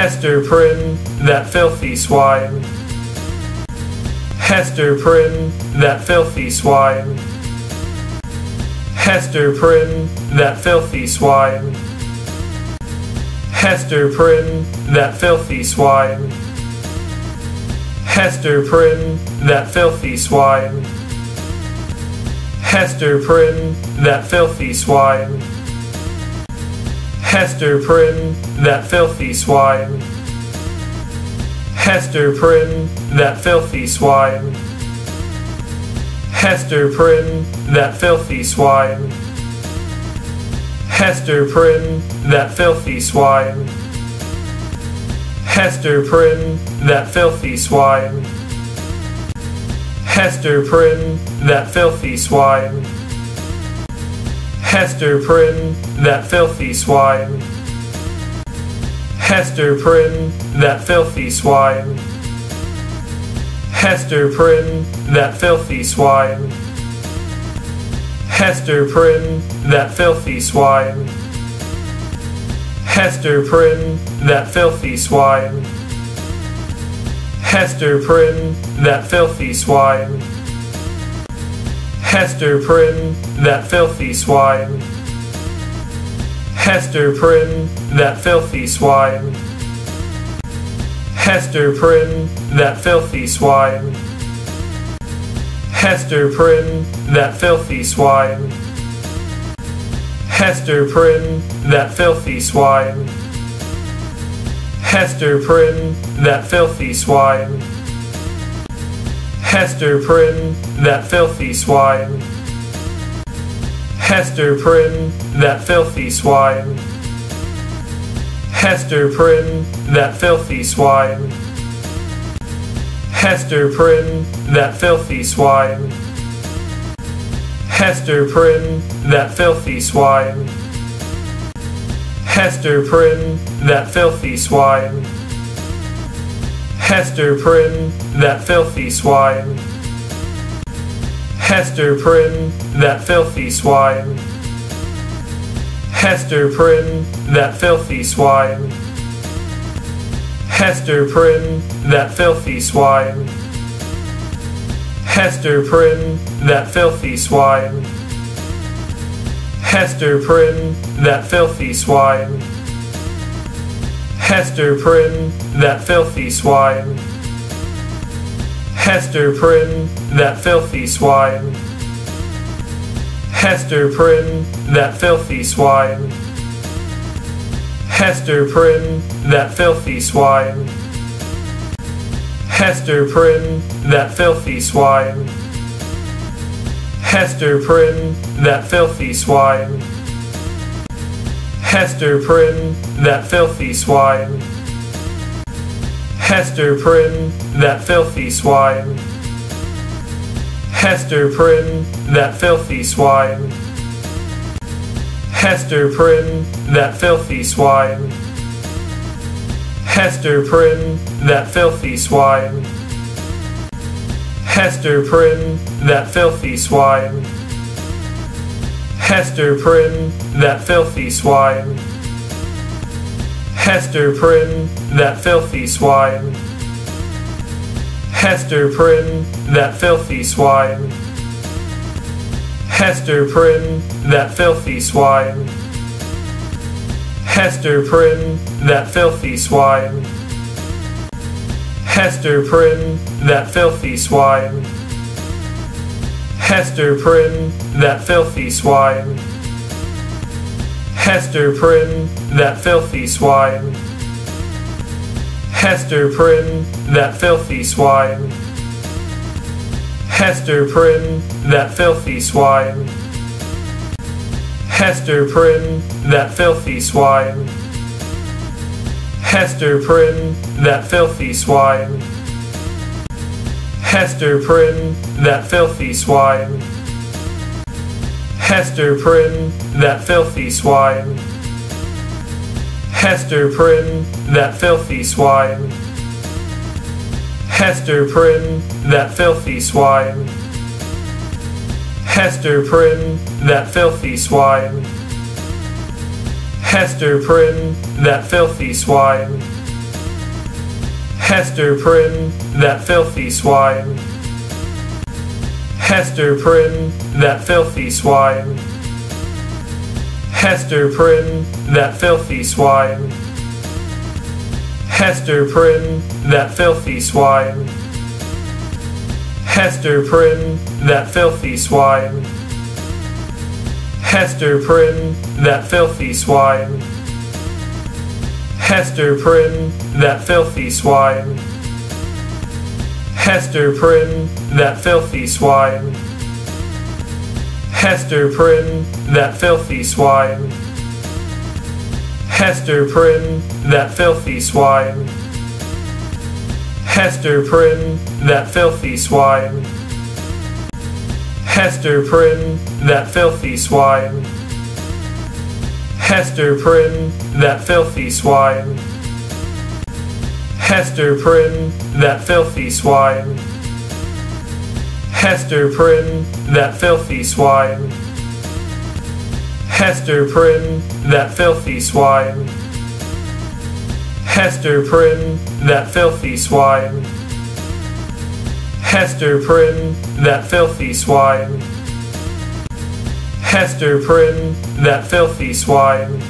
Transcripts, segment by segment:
Hester Prynne, that filthy swine. Hester Prynne, that filthy swine. Hester Prynne, that filthy swine. Hester Prynne, that filthy swine. Hester Prynne, that filthy swine. Hester Prynne, that filthy swine. Hester Prynne, that filthy swine. Hester Prynne, that filthy swine. Hester Prynne, that filthy swine. Hester Prynne, that filthy swine. Hester Prynne, that filthy swine. Hester Prynne, that filthy swine. Hester Prynne, that filthy swine. Hester Prynne, that filthy swine. Hester Prynne, that filthy swine. Hester Prynne, that filthy swine. Hester Prynne, that filthy swine. Hester Prynne, that filthy swine. Hester Prynne, that filthy swine. Hester Prynne, that filthy swine. Hester Prynne, that filthy swine. Hester Prynne, that filthy swine. Hester Prynne, that filthy swine. Hester Prynne, that filthy swine. Hester Prynne, that filthy swine. Hester Prynne, that filthy swine. Hester Prynne, that filthy swine. Hester Prynne, that filthy swine. Hester Prynne, that filthy swine. Hester that filthy swine. Hester Prynne, that filthy swine. Hester Prynne, that filthy swine. Hester Prynne, that filthy swine. Hester Prynne, that filthy swine. Hester Prynne, that filthy swine. Hester Prynne, that filthy swine. Hester Prynne, that filthy swine. Hester Prynne, that filthy swine. Hester Prynne, that filthy swine. Hester Prynne, that filthy swine. Hester Prynne, that filthy swine. Hester Prynne, that filthy swine. Hester Prynne, that filthy swine. Hester Prynne, that filthy swine. Hester Prynne, that filthy swine. Hester Prynne, that filthy swine. Hester Prynne, that filthy swine. Hester Prynne, that filthy swine. Hester Prynne, that filthy swine. Hester Prynne, that filthy swine. Hester Prynne, that filthy swine. Hester Prynne, that filthy swine. Hester Prynne, that filthy swine. Hester Prynne, that filthy swine. Hester Prynne, that filthy swine. Hester Prynne, that filthy swine. Hester Prynne, that filthy swine. Hester Prynne, that filthy swine. Hester Prynne, that filthy swine. Hester Prynne, that filthy swine. Hester Prynne, that filthy swine. Hester Prynne, that filthy swine. Hester Prynne, that filthy swine. Hester Prynne, that filthy swine. Hester Prynne, that filthy swine. Hester that filthy swine. Hester Prynne, that filthy swine. Hester Prynne, that filthy swine. Hester Prynne, that filthy swine. Hester Prynne, that filthy swine. Hester Prynne, that filthy swine. Hester Prynne, that filthy swine. Hester Prynne, that filthy swine. Hester Prynne, that filthy swine. Hester Prynne, that filthy swine. Hester Prynne, that filthy swine. Hester Prynne, that filthy swine. Hester Prynne, that filthy swine. Hester Prynne, that filthy swine. Hester Prynne, that filthy swine. Hester Prynne, that filthy swine. Hester Prynne, that filthy swine. Hester Prynne, that filthy swine. Hester Prynne, that filthy swine. Hester Prynne, that filthy swine.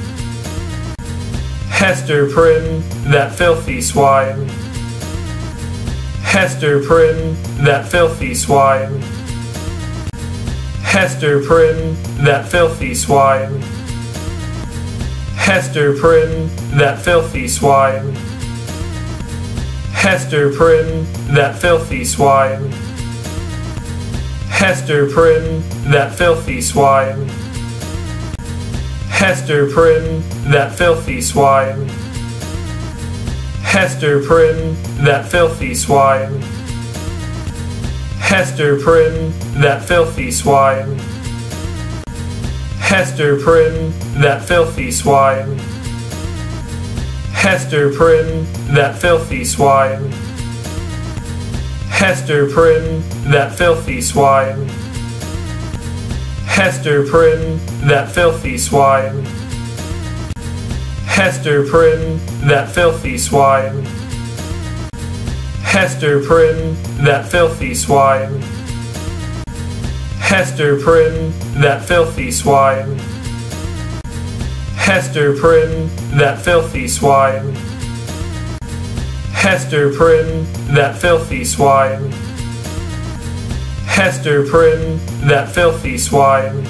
Hester Prynne, that filthy swine. Hester Prynne, that filthy swine. Hester Prynne, that filthy swine. Hester Prynne, that filthy swine. Hester Prynne, that filthy swine. Hester Prynne, that filthy swine. Hester Prynne, that filthy swine. Hester Prynne, that filthy swine. Hester Prynne, that filthy swine. Hester Prynne, that filthy swine. Hester Prynne, that filthy swine. Hester Prynne, that filthy swine. Hester Prynne, that filthy swine. Hester Prynne, that filthy swine. Hester Prynne, that filthy swine. Hester Prynne, that filthy swine. Hester Prynne, that filthy swine. Hester Prynne, that filthy swine. Hester Prynne, that filthy swine.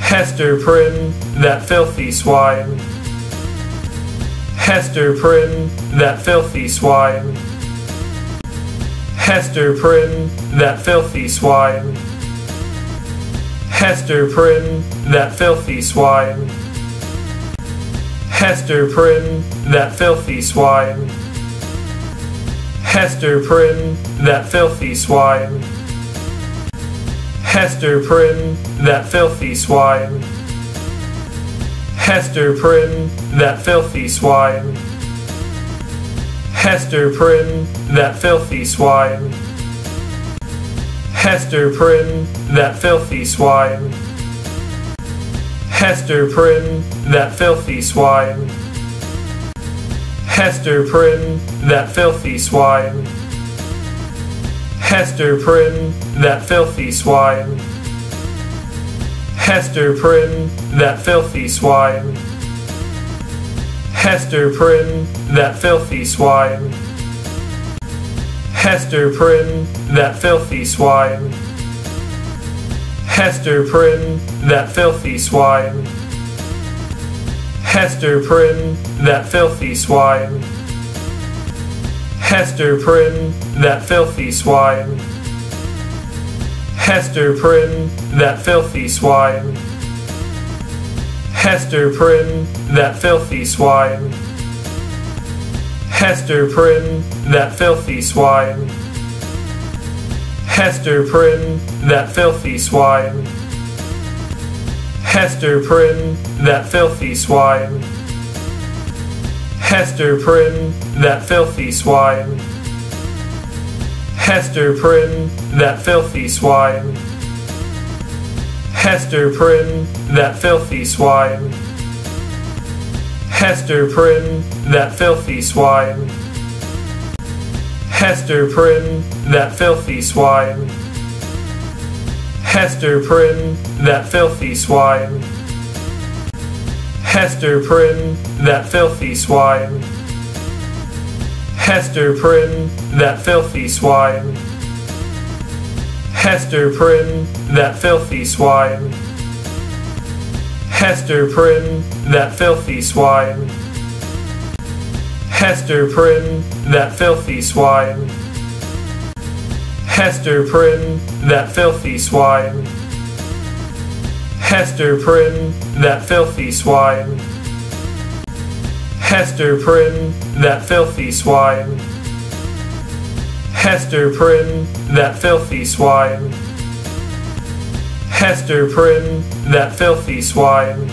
Hester Prynne, that filthy swine. Hester Prynne, that filthy swine. Hester Prynne, that filthy swine. Hester Prynne, that filthy swine. Hester Prynne, that filthy swine. Hester Prynne, that filthy swine. Hester Prynne, that filthy swine. Hester Prynne, that filthy swine. Hester Prynne, that filthy swine. Hester that filthy swine. Hester Prynne, that filthy swine. Hester Prynne, that filthy swine. Hester Prynne, that filthy swine. Hester Prynne, that filthy swine. Hester Prynne, that filthy swine. Hester Prynne, that filthy swine. Hester Prynne, that filthy swine. Hester Prynne, that filthy swine. Hester Prynne, that filthy swine. Hester Prynne, that filthy swine. Hester Prynne, that filthy swine. Hester Prynne, that filthy swine. Hester Prynne, that filthy swine. Hester Prynne, that filthy swine. Hester Prynne, that filthy swine. Hester Prynne, that filthy swine. Hester Prynne, that filthy swine. Hester Prynne, that filthy swine. Hester Prynne, that filthy swine. Hester Prynne, that filthy swine. Hester Prynne, that filthy swine. Hester Prynne, that filthy swine. Hester Prynne, that filthy swine. Hester Prynne, that filthy swine. Hester Prynne, that filthy swine. Hester Prynne, that filthy swine. Hester Prynne, that filthy swine. Hester Prynne, that filthy swine. Hester Prynne, that filthy swine. Hester Prynne, that filthy swine.